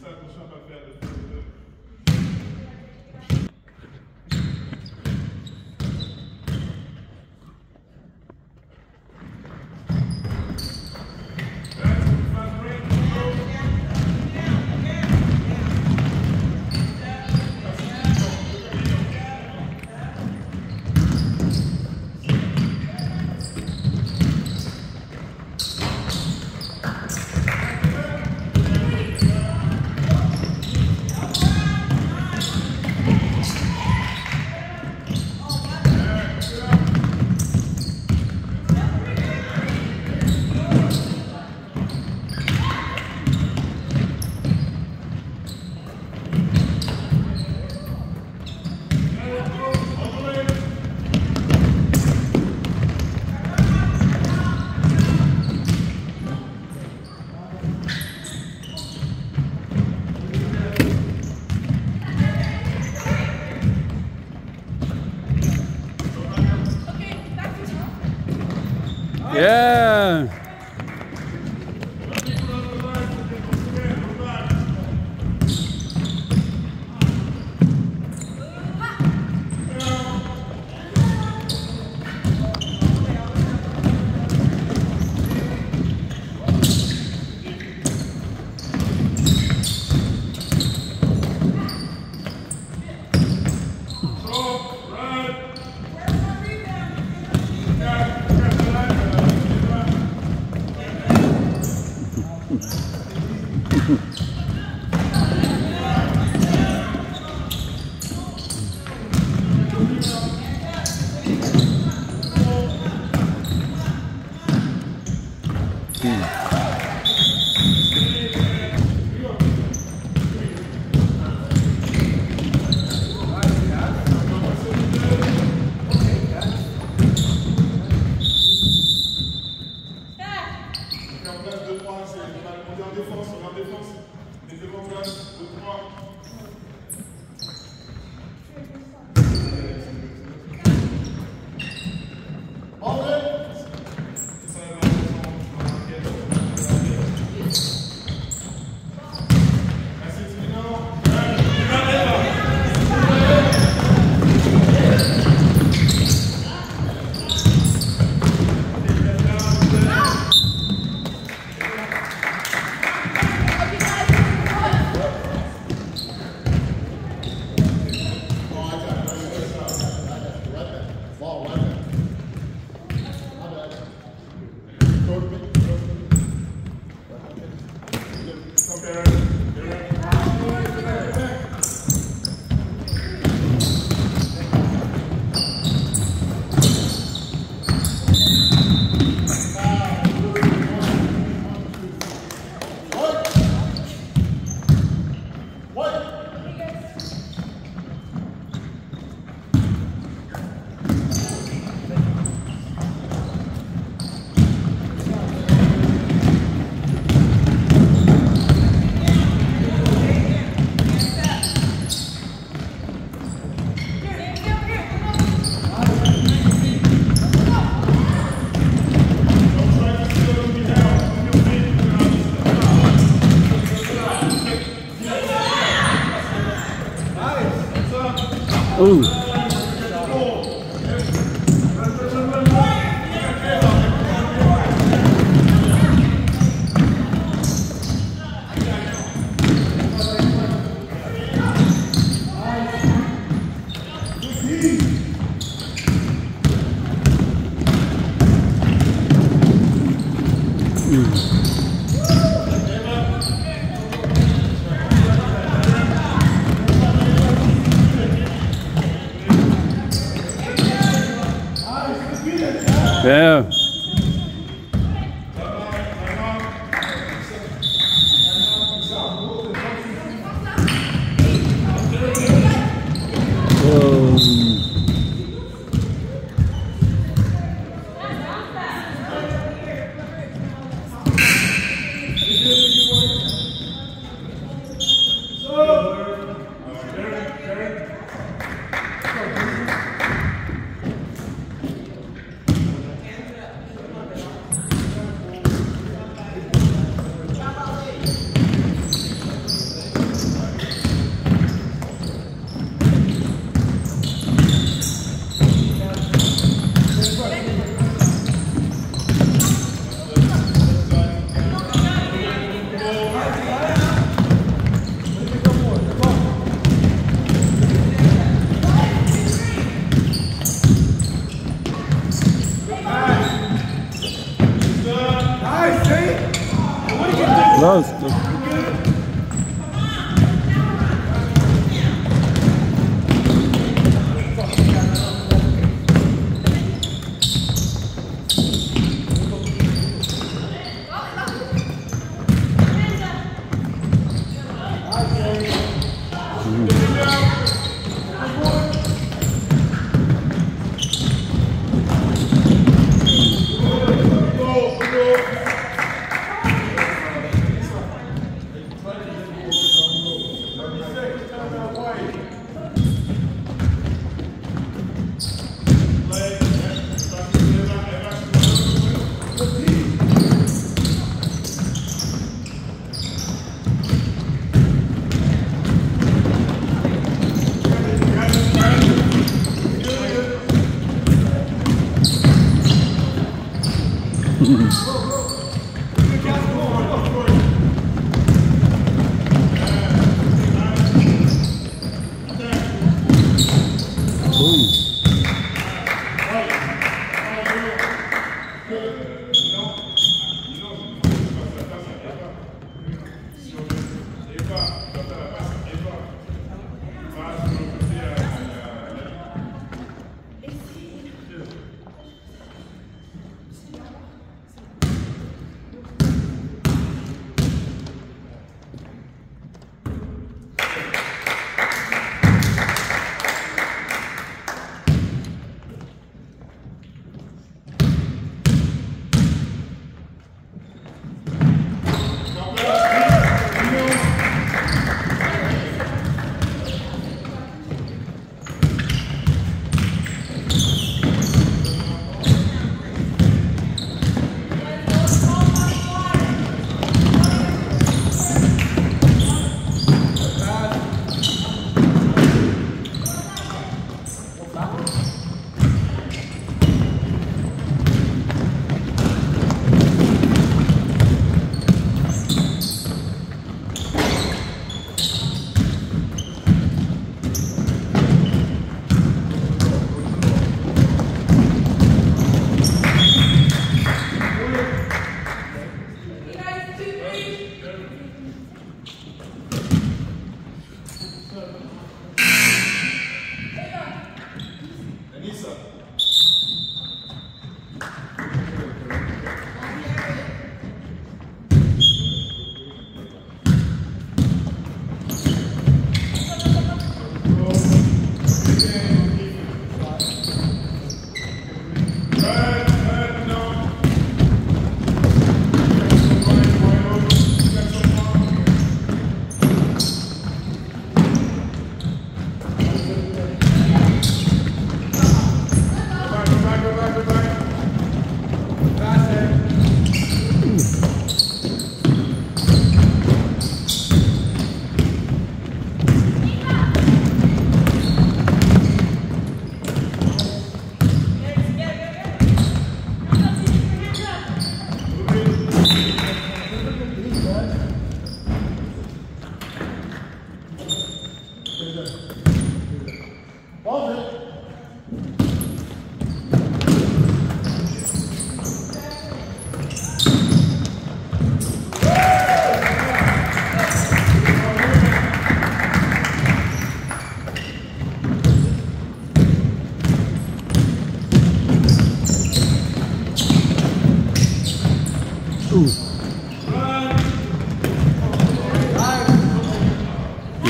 Santo chama fé do Senhor. Yeah. Mm-hmm. Ooh. Yeah. Mm-hmm.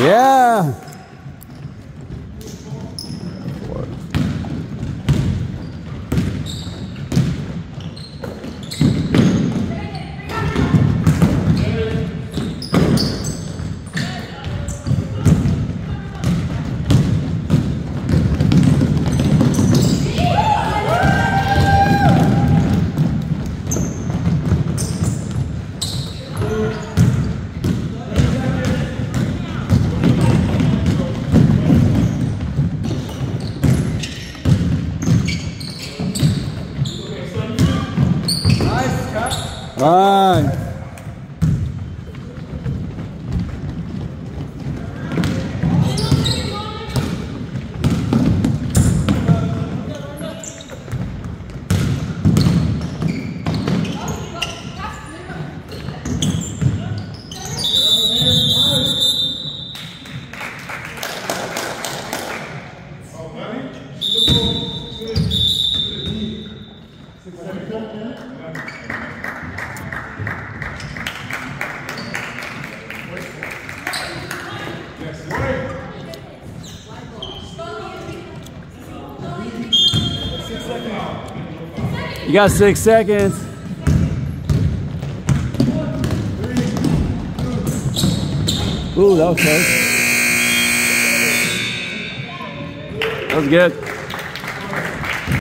Yeah. 哎。You got six seconds. Ooh, that was close. That was good.